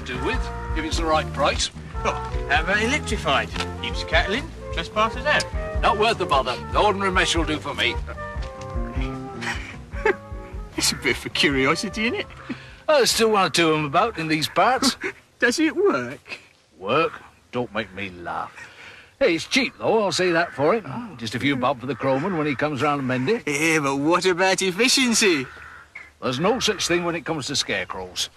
wire fencing I could do with, if it's the right price. Oh, how about electrified? Keeps cattle in, trespassers out. Not worth the bother. The ordinary mesh will do for me. It's a bit for curiosity, isn't it? Oh, there's still one or two of them about in these parts. Does it work? Work? Don't make me laugh. Hey, it's cheap, though, I'll say that for it. Just a few bob for the crowman when he comes round to mend it. Yeah, but what about efficiency? There's no such thing when it comes to scarecrows.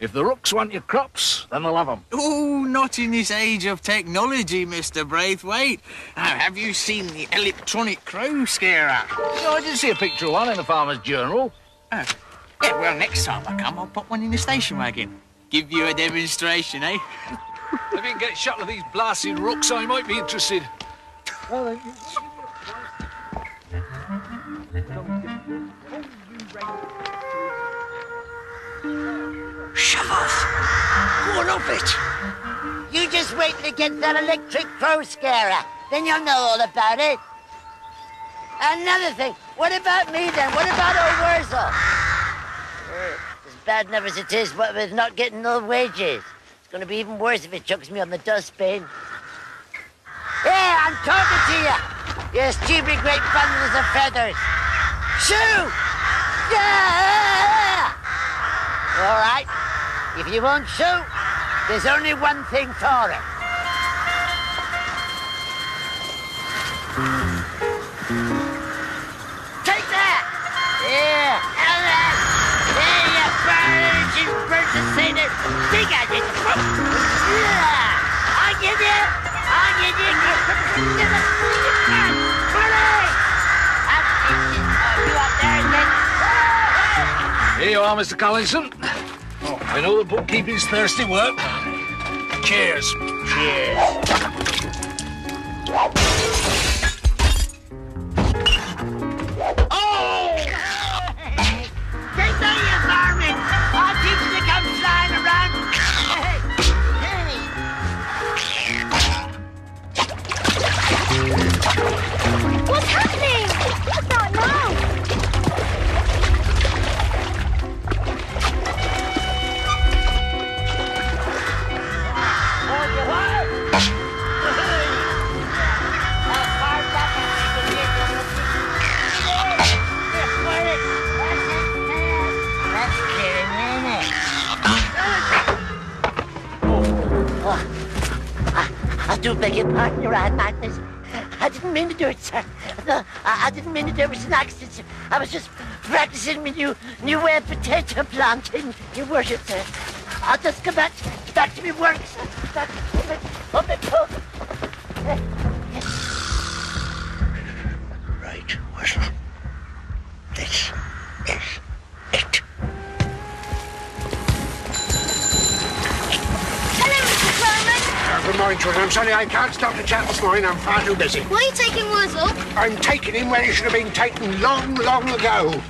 If the rooks want your crops, then they'll have them. Oh, not in this age of technology, Mr. Braithwaite. Now, have you seen the electronic crow scarer? No, I did see a picture of one in the Farmer's Journal. Oh. Yeah, well, next time I come, I'll put one in the station wagon. Give you a demonstration, eh? If you can get shot of these blasted rooks, I might be interested. Shovels! All of it! You just wait to get that electric crow scarer. Then you'll know all about it. Another thing, what about me then? What about old Worzel? As bad enough as it is what with not getting no wages. It's gonna be even worse if it chucks me on the dustbin. Yeah, I'm talking to you! You stupid great bundles of feathers! Shoo! Yeah! All right. If you won't shoot, there's only one thing for it. Take that! Yeah, and that! There you birds of Satan! Dig at it! Yeah! I'll give you! I'll give you! Then... Oh, Here you are, Mr. Collinson. I know the bookkeeping's thirsty work. Cheers. Cheers. Do beg your pardon, Your Honor. I didn't mean to do it, sir. No, I, didn't mean to do it. It was an accident. I was just practicing my new new way of potato planting, Your Worship, sir. I'll just go back back to my work, sir. Back it, up it, up Crowman. Good morning, children. I'm sorry I can't stop to chat this morning. I'm far too busy. Why are you taking Worzel? I'm taking him where he should have been taken long, long ago.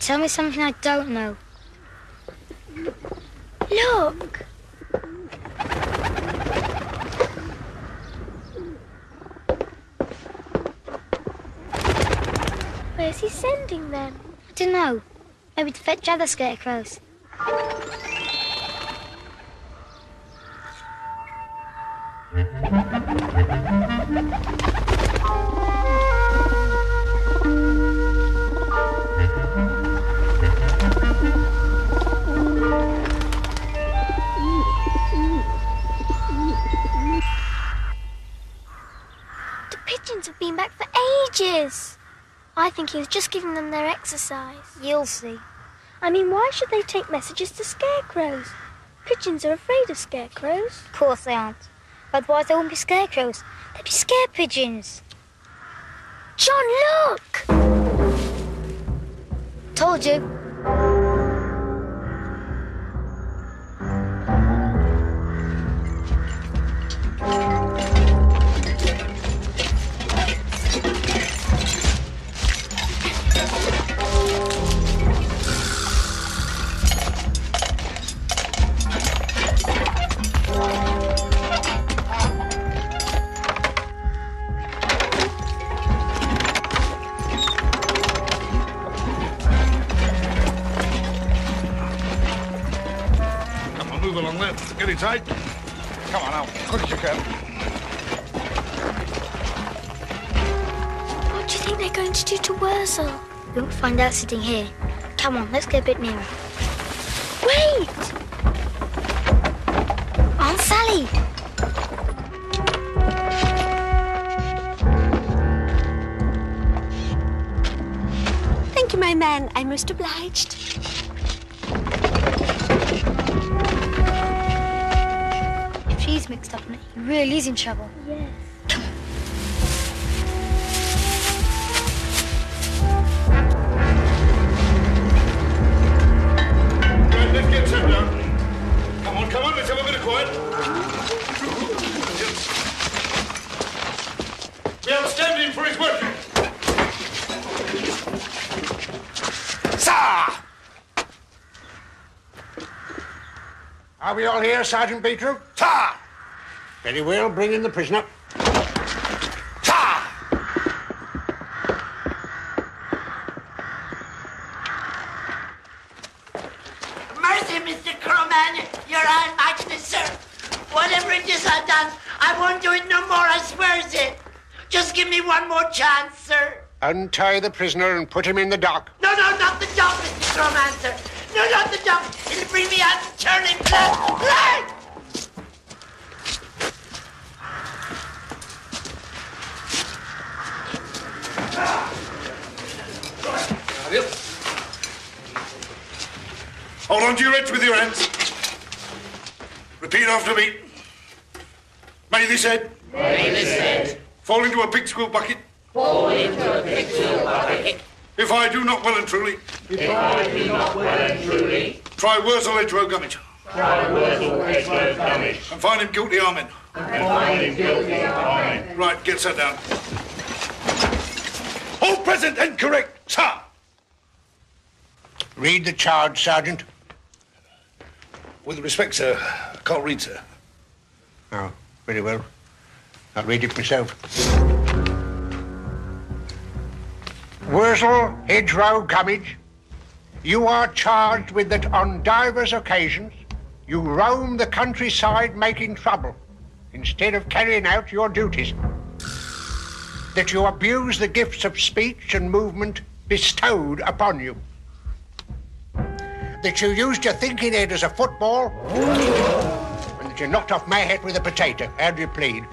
Tell me something I don't know. Look! Where's he sending them? I don't know. Maybe to fetch other scarecrows. Think he was just giving them their exercise. You'll see. I mean, why should they take messages to scarecrows? Pigeons are afraid of scarecrows. Of course they aren't. Otherwise, they wouldn't be scarecrows. They'd be scare pigeons. John, look! Told you. On out, quick as you can. What do you think they're going to do to Worzel? We won't find out sitting here. Come on, let's get a bit nearer. Wait! Aunt Sally! Thank you, my man. I'm most obliged. If mixed up in he really is in trouble. Yes. Come on. Right, let's get set down. Come on, come on, let's have a bit of quiet. We have Be outstanding for his work. Sir! Are we all here, Sergeant Beetroot? Sir! Very well, bring in the prisoner. Mercy, Mr. Crowman. Your Highness, sir. Whatever it is I've done, I won't do it no more, I swears it. Just give me one more chance, sir. Untie the prisoner and put him in the dock. No, no, not the dog, Mr. Crowman, sir. No, not the dog. It'll bring me out and turn him black. Black! Hold on to your heads with your hands. Repeat after me. May this head. May this head. Fall into a pig squill bucket. Fall into a pig squill bucket. If I do not well and truly. If I do not well and truly. Try Worzel Edgerow Gummidge. Try Worzel Edgerow Gummidge. And find him guilty, amen. And find him guilty, amen. Right, get sat down. All present and correct, sir. Read the charge, Sergeant. With respect, sir, I can't read, sir. Oh, very well. I'll read it myself. Worzel Hedgerow Gummidge, you are charged with that on divers occasions you roam the countryside making trouble instead of carrying out your duties. That you abuse the gifts of speech and movement bestowed upon you. That you used your thinking head as a football and that you knocked off my head with a potato. How do you plead?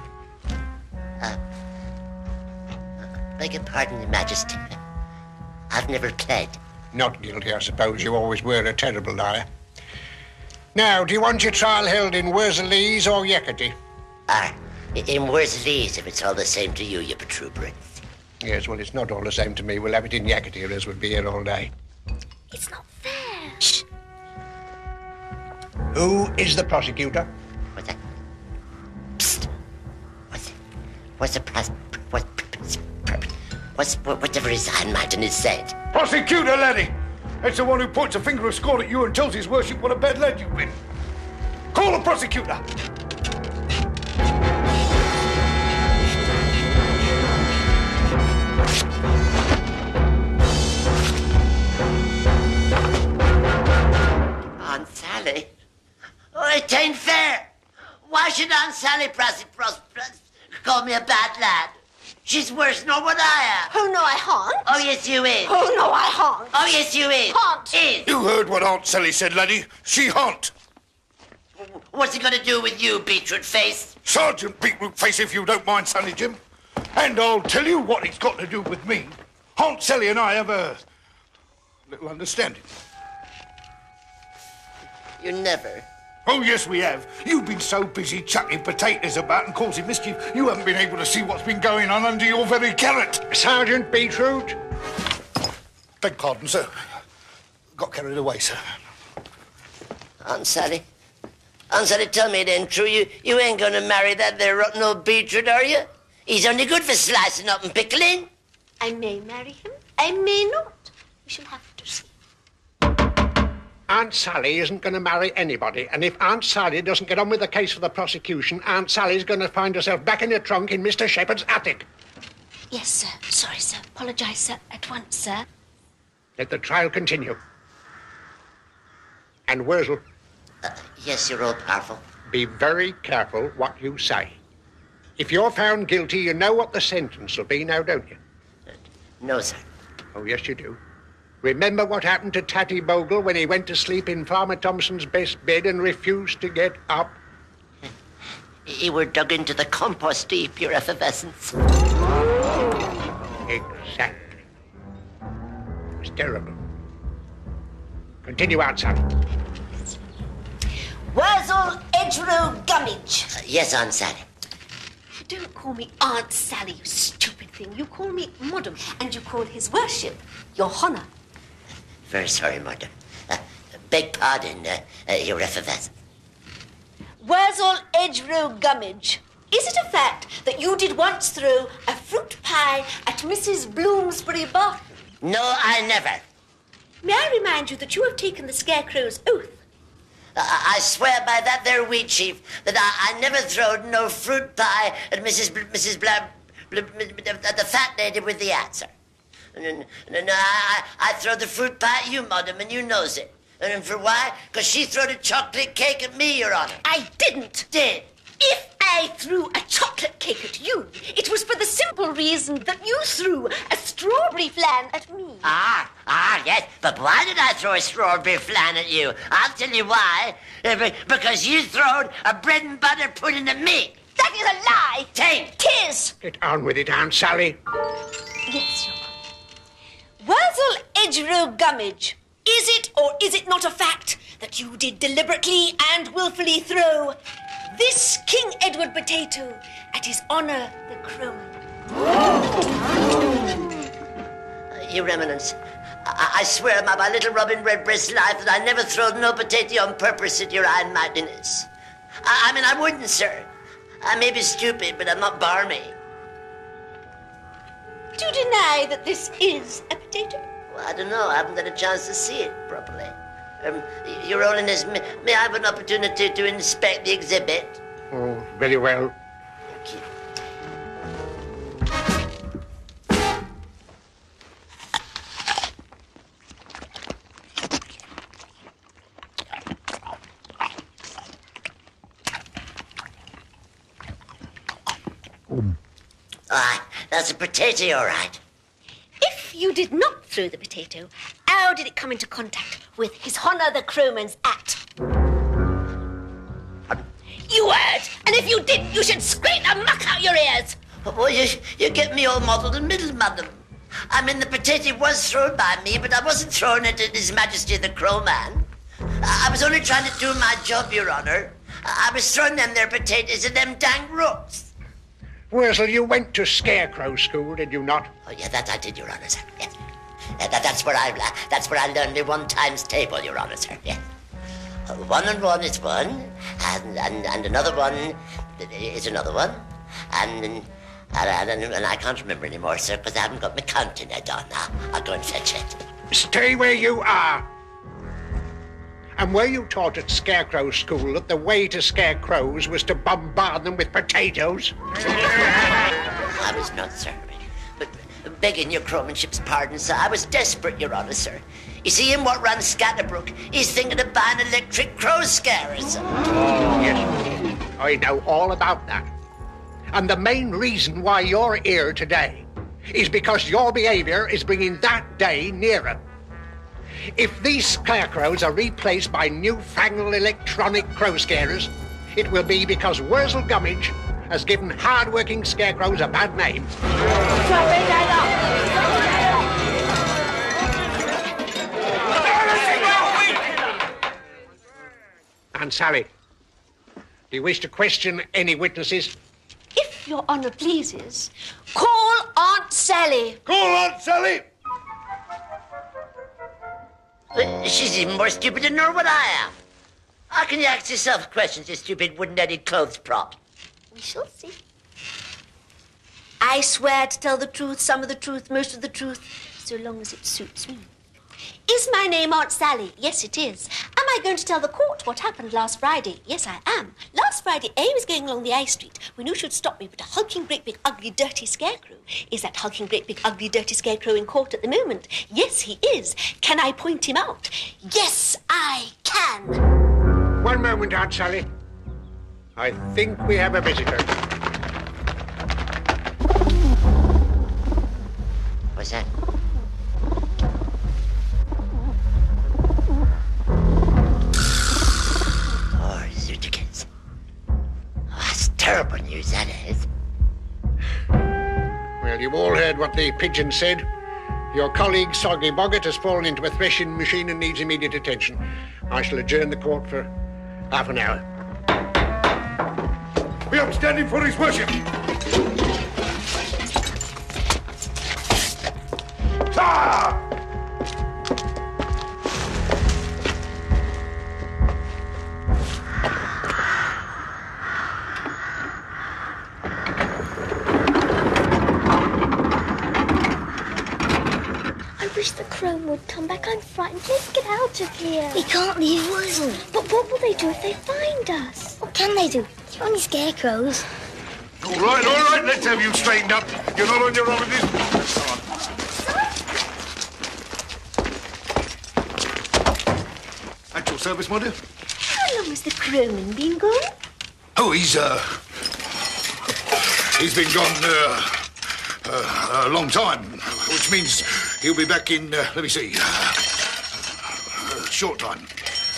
Beg your pardon, Your Majesty. I've never pled. Not guilty, I suppose. You always were a terrible liar. Now, do you want your trial held in Worsley's or Yekati? Ah, in Worsley's, if it's all the same to you, you protuberant. Yes, well, it's not all the same to me. We'll have it in Yakety, or else we'll be here all day. It's not fair. Shh. Who is the prosecutor? What's that? Psst. What's what's the pros? What? What's what, whatever his handmaiden has said? Prosecutor, laddie! It's the one who points a finger of scorn at you and tells his worship what a bad lad you've been. Call the prosecutor! It ain't fair. Why should Aunt Sally pros- pros- pros- call me a bad lad? She's worse nor what I am. Oh, no, I haunt. Oh, yes, you is. Oh, no, I haunt. Oh, yes, you is. Haunt. Is. You heard what Aunt Sally said, laddie. She haunt. What's it got to do with you, beetroot face? Sergeant Beetroot Face, if you don't mind, Sonny Jim. And I'll tell you what it's got to do with me. Aunt Sally and I have a little understanding. You never. Oh, yes, we have. You've been so busy chucking potatoes about and causing mischief, you haven't been able to see what's been going on under your very carrot. Sergeant Beetroot, Beg pardon, sir. Got carried away, sir. Aunt Sally. Aunt Sally, tell me then, true, you, you ain't gonna marry that there rotten old beetroot, are you? He's only good for slicing up and pickling. I may marry him. I may not. We shall have to see. Aunt Sally isn't going to marry anybody, and if Aunt Sally doesn't get on with the case for the prosecution, Aunt Sally's going to find herself back in her trunk in Mr. Shepherd's attic. Yes, sir. Sorry, sir. Apologise, sir. At once, sir. Let the trial continue. And Worzel, uh, Yes, you're all powerful. be very careful what you say. If you're found guilty, you know what the sentence will be now, don't you? Uh, no, sir. Oh, yes, you do. Remember what happened to Tatty Bogle when he went to sleep in Farmer Thompson's best bed and refused to get up? He were dug into the compost heap, your effervescence. Exactly. It was terrible. Continue on, son. Worzel Edgerow Gummidge. Uh, yes, Aunt Sally. Don't call me Aunt Sally, you stupid thing. You call me Madam, and you call his worship your honour. Very sorry, Mother. Uh, beg pardon, uh, uh, your effervescence. Worzel Edgerow Gummidge. Is it a fact that you did once throw a fruit pie at Mrs. Bloomsbury Barton? No, I never. May I remind you that you have taken the Scarecrow's oath? I, I swear by that there wheat chief that I, I never throwed no fruit pie at Mrs. Bl- Mrs. Blah, Bl- Bl- Bl- the fat lady with the answer. And, and, and I, I throw the fruit pie at you, madam, and you knows it. And for why? Because she throwed a chocolate cake at me, Your Honor. I didn't. Did. If I threw a chocolate cake at you, it was for the simple reason that you threw a strawberry flan at me. Ah, ah, yes. But why did I throw a strawberry flan at you? I'll tell you why. Uh, Because you throwed a bread and butter pudding at me. That is a lie. Take. Tis. Get on with it, Aunt Sally. Yes, Your Honor. Worzel Edgerow Gummidge, is it or is it not a fact that you did deliberately and willfully throw this King Edward potato at his honour the crown? Your Eminence, I, I swear by my little Robin Redbreast's life that I never throwed no potato on purpose at your Iron Mightiness. I, I mean, I wouldn't, sir. I may be stupid, but I'm not barmy. Do you deny that this is a potato? Well, I don't know. I haven't had a chance to see it properly. Um, y- Your Holiness, may, may I have an opportunity to inspect the exhibit? Oh, very well. Thank you. Ah, that's a potato, all right. If you did not throw the potato, how did it come into contact with his honour the crowman's at? You heard, and if you did, you should scrape the muck out your ears. Well, you, you get me all muddled in middle, madam. I mean, the potato was thrown by me, but I wasn't throwing it at His Majesty the Crowman. I was only trying to do my job, Your Honor. I I was throwing them their potatoes at them dang rooks. Worzel, you went to Scarecrow School, did you not? Oh, yeah, that I did, Your Honor, sir. Yes. Uh, that, that's where I uh, that's where I learned the one times table, Your Honor, sir. Yes. Uh, one and one is one, and, and, and another one is another one, and and, and, and, and I can't remember anymore, sir, because I haven't got my counting head on now. I'll go and fetch it. Stay where you are. And were you taught at Scarecrow School that the way to scare crows was to bombard them with potatoes? I was not, sir. But begging your crowmanship's pardon, sir, I was desperate, Your Honor, sir. You see him what runs Scatterbrook? He's thinking of buying electric crow scarers, sir. Yes, I know all about that. And the main reason why you're here today is because your behavior is bringing that day nearer. If these scarecrows are replaced by newfangled electronic crow scarers, it will be because Worzel Gummidge has given hard-working scarecrows a bad name. I'm Sally, Do you wish to question any witnesses? If your honor pleases, call Aunt Sally. Call Aunt Sally! She's even more stupid than know what I am. How can you ask yourself questions, you stupid wooden-headed clothes prop? We shall see. I swear to tell the truth, some of the truth, most of the truth, so long as it suits me. Is my name Aunt Sally? Yes, it is. Am I going to tell the court what happened last Friday? Yes, I am. Last Friday, A was going along the High Street when who should stop me but a hulking, great, big, ugly, dirty scarecrow. Is that hulking, great, big, ugly, dirty scarecrow in court at the moment? Yes, he is. Can I point him out? Yes, I can. One moment, Aunt Sally. I think we have a visitor. What's that? Terrible news, that is. Well, you've all heard what the pigeon said. Your colleague, Soggy Boggart, has fallen into a threshing machine and needs immediate attention. I shall adjourn the court for half an hour. Be upstanding for his worship! Back. I'm frightened. Let's get out of here. We can't leave Worzel. But what will they do if they find us? What can they do? They're only scarecrows. All right, all right, let's have you straightened up. You're not on your own with this. Come on. At your service, my dear. How long has the crowman been gone? Oh, he's, uh... He's been gone, uh... uh a long time, which means he'll be back in, uh, let me see, uh, short time.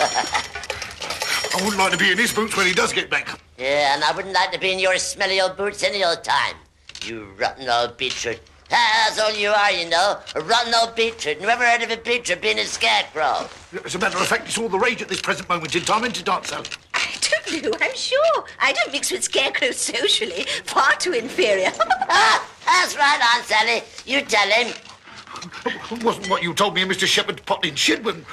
I wouldn't like to be in his boots when he does get back. Yeah, and I wouldn't like to be in your smelly old boots any old time. You rotten old beetroot. That's all you are, you know. A rotten old beetroot. Never heard of a beetroot being a scarecrow. As a matter of fact, it's all the rage at this present moment in time, isn't it, Aunt Sally? I don't know, I'm sure. I don't mix with scarecrows socially. Far too inferior. Ah, that's right, Aunt Sally. You tell him. It wasn't what you told me and Mr. Shepherd popped in shed when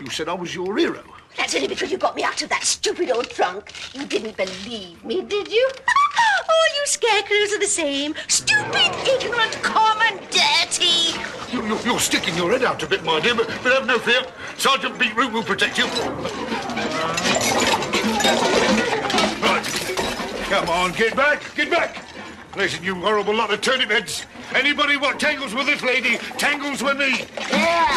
you said I was your hero. That's only because you got me out of that stupid old trunk. You didn't believe me, did you? All you scarecrows are the same. Stupid, ignorant, common, dirty. You, you, you're sticking your head out a bit, my dear, but, but have no fear. Sergeant Beetroot will protect you. Right. Come on, get back, get back. Listen, you horrible lot of turnip heads. Anybody what tangles with this lady, tangles with me. Yeah.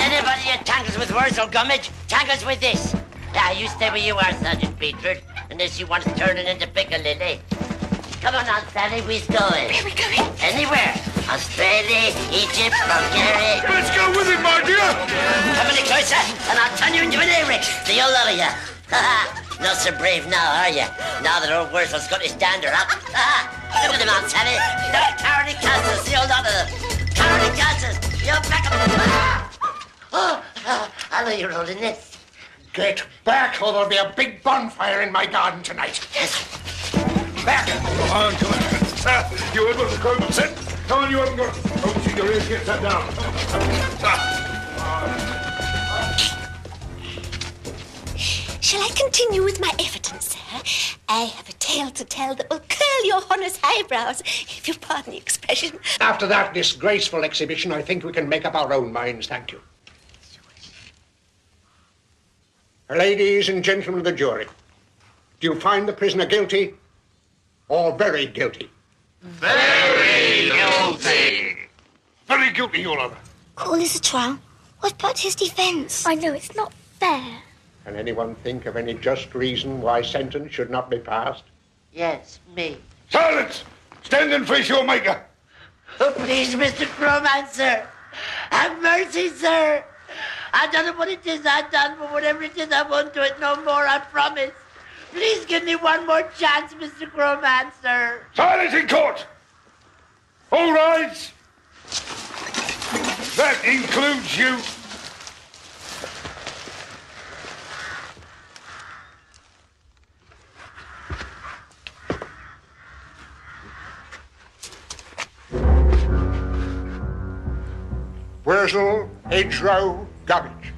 Anybody that tangles with Worzel Gummidge, tangles with this. Now, you stay where you are, Sergeant Beetroot, unless you want to turn it into Piccadilly. Come on, Aunt Sally, we's going. Where are we going? Anywhere. Australia, Egypt, Bulgaria. Let's go with it, my dear. Come any closer, and I'll turn you into an Eric. The old lot of you. Not so brave now, are you? Now that old Worzel's got his dander up. Look at them, Aunt Sally. They're cowardly casters, the old lot of them. Cowardly casters. You're back up. Oh, oh, I know you're holding this. Get back, or there'll be a big bonfire in my garden tonight. Yes. Back! Come on, come on. Ah, you what the crowman said? Come on, you haven't got... Oh, see your ears get that down. Ah. Shall I continue with my evidence, sir? I have a tale to tell that will curl your honour's eyebrows, if you'll pardon the expression. After that disgraceful exhibition, I think we can make up our own minds, thank you. Uh, ladies and gentlemen of the jury, do you find the prisoner guilty or very guilty? very guilty? Very guilty, Your Honour. Call this a trial. What about his defence? I know it's not fair. Can anyone think of any just reason why sentence should not be passed? Yes, me. Silence! Stand and face your maker. Oh, please, Mr. Crowman, sir. Have mercy, sir. I don't know what it is I've done, but whatever it is, I won't do it no more, I promise. Please give me one more chance, Mr. Crowman, sir. Silence in court! All rise! That includes you. Worzel Edgerow Gummidge.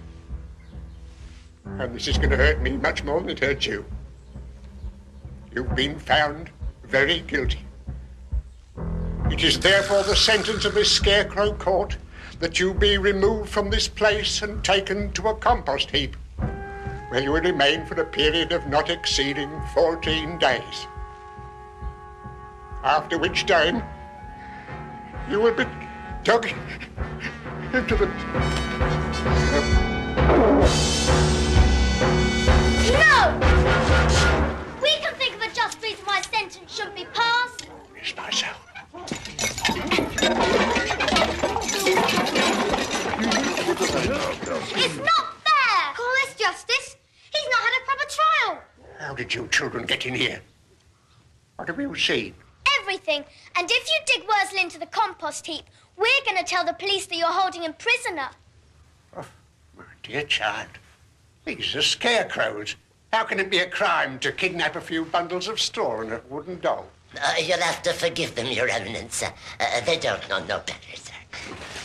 And this is going to hurt me much more than it hurt you. You've been found very guilty. It is therefore the sentence of this scarecrow court that you be removed from this place and taken to a compost heap, where you will remain for a period of not exceeding 14 days. After which time, you will be dug into the. No! We can think of a just reason why a sentence shouldn't be passed. It's myself. It's not fair! Call this justice. He's not had a proper trial. How did you children get in here? What have you seen? Everything. And if you dig Worzel into the compost heap, we're going to tell the police that you're holding him prisoner. My dear child, these are scarecrows. How can it be a crime to kidnap a few bundles of straw and a wooden doll? Uh, you'll have to forgive them, Your Eminence. Uh, uh, they don't know no better, sir.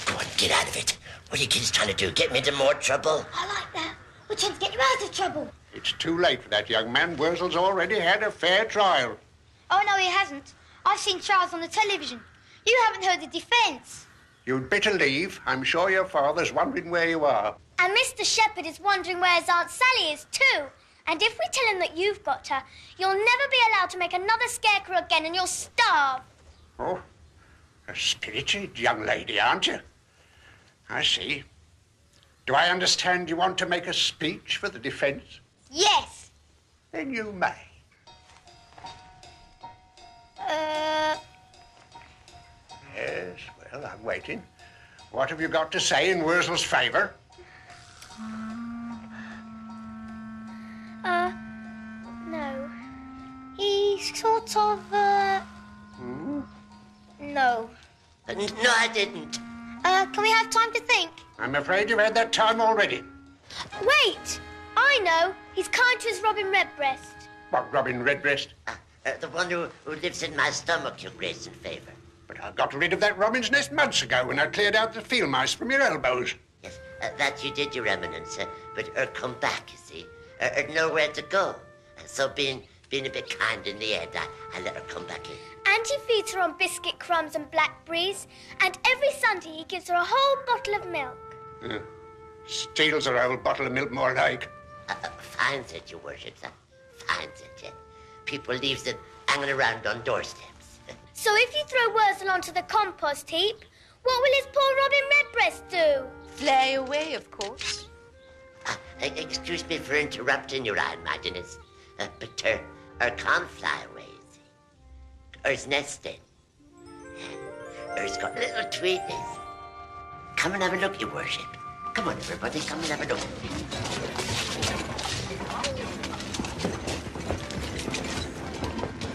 Go on, get out of it. What are you kids trying to do? Get me into more trouble? I like that. We're trying to get you out of trouble. It's too late for that young man. Worzel's already had a fair trial. Oh, no, he hasn't. I've seen trials on the television. You haven't heard the defence. You'd better leave. I'm sure your father's wondering where you are. And Mr. Shepherd is wondering where his Aunt Sally is, too. And if we tell him that you've got her, you'll never be allowed to make another scarecrow again and you'll starve. Oh, a spirited young lady, aren't you? I see. Do I understand you want to make a speech for the defence? Yes. Then you may. Uh, Yes, well, I'm waiting. What have you got to say in Worzel's favour? uh, no. He's sort of, uh, no. Uh, no, I didn't. Uh, can we have time to think? I'm afraid you've had that time already. Wait! I know. He's kind to his Robin Redbreast. What, Robin Redbreast? Uh, uh, the one who, who lives in my stomach, Your Grace and Favour. But I got rid of that robin's nest months ago when I cleared out the field mice from your elbows. Yes, uh, that you did, Your Eminence. Uh, but her come back, you see. Uh, her nowhere to go. Uh, so being being a bit kind in the head, I, I let her come back in. And he feeds her on biscuit crumbs and blackberries. And every Sunday he gives her a whole bottle of milk. Uh, steals her old bottle of milk more like. Uh, uh, fine, said Your Worship. Uh, fine, said you. People leaves it hanging around on doorsteps. So if you throw Worzel onto the compost heap, what will his poor Robin Redbreast do? Fly away, of course. Uh, excuse me for interrupting your Iron Majesty, uh, but her, her can't fly away, you see. Her's nesting. Her's got little tweenies. Come and have a look, your worship. Come on, everybody, come and have a look.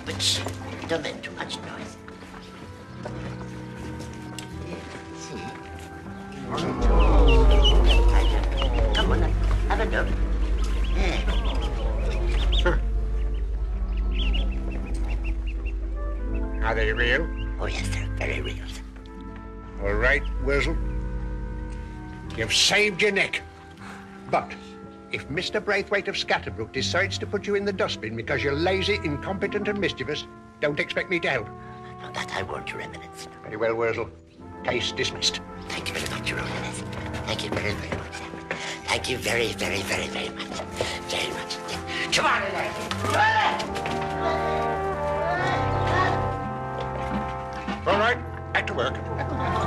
But shh, don't make too much noise. Come on, have a look. Yeah. Are they real? Oh, yes, they're very real. All right, Worzel. You've saved your neck. But if Mr. Braithwaite of Scatterbrook decides to put you in the dustbin because you're lazy, incompetent, and mischievous, don't expect me to help. That I won't, Your Eminence. Very well, Worzel. Case dismissed. Thank you very much, Your Eminence. Thank you very, very much. Thank you very, very, very, very much. Very much. Come on, All right, back to work.